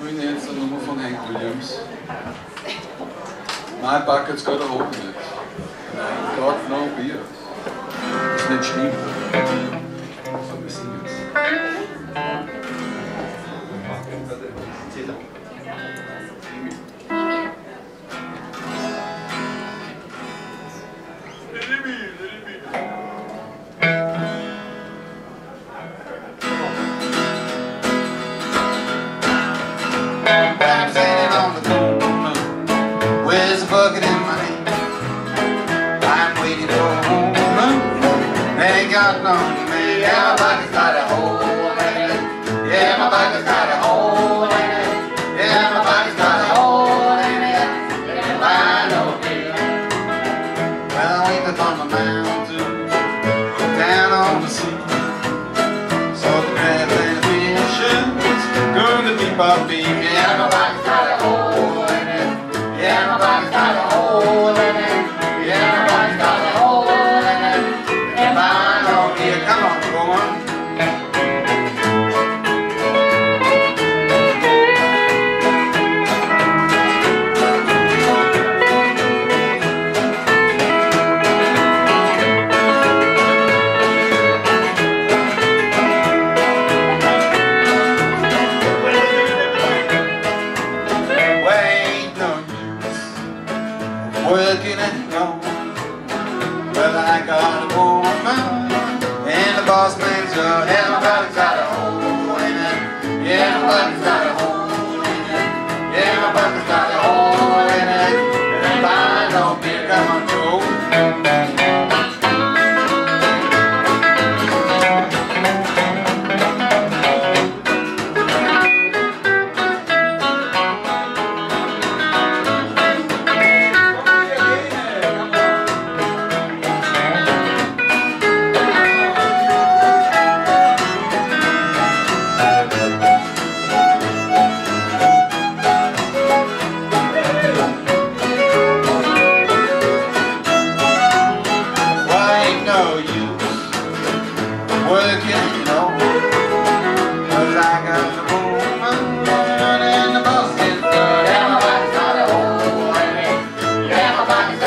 spielen jetzt eine Nummer von Hank Williams. My bucket's got a hole in it. And I ain't got no beer. Ist nicht schlimm. Aber wir singen es. I'm with a bucket my hand. I'm waiting for a woman that ain't got none to me. Yeah, my bucket's got a hole in it. Yeah, my bucket's got a hole in it. Yeah, my bucket's got a hole in it. And. Well, I up on the mountain, down on the sea. The fishes gonna be my it. Yeah, my body's got a hole in it. Got a hole in it. Come on, go on. working and gone. Well, I got a woman, and the boss man's a everybody's got a hole in it. Yeah, everybody's got a hole in it. Yeah, everybody's Bye.